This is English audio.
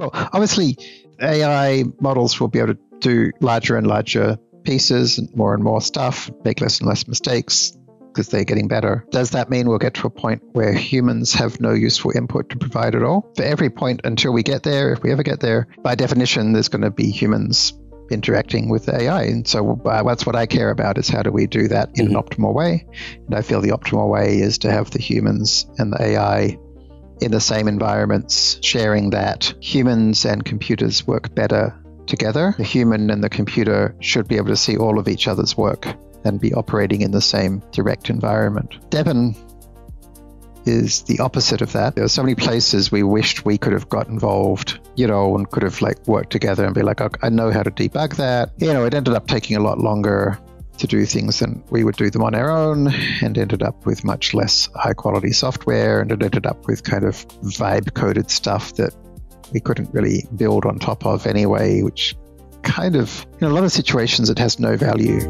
Well, obviously, AI models will be able to do larger and larger pieces and more and more stuff, make less and less mistakes because they're getting better. Does that mean we'll get to a point where humans have no useful input to provide at all? For every point until we get there, if we ever get there, by definition, there's going to be humans interacting with AI. And so uh, that's what I care about is how do we do that in mm-hmm. an optimal way? And I feel the optimal way is to have the humans and the AI in the same environments, sharing that humans and computers work better together. The human and the computer should be able to see all of each other's work and be operating in the same direct environment. Devin is the opposite of that. There are so many places we wished we could have got involved, you know, and could have like worked together and be like, I know how to debug that. You know, it ended up taking a lot longer to do things than we would do them on our own and ended up with much less high quality software and it ended up with kind of vibe coded stuff that we couldn't really build on top of anyway, which kind of, in a lot of situations, it has no value.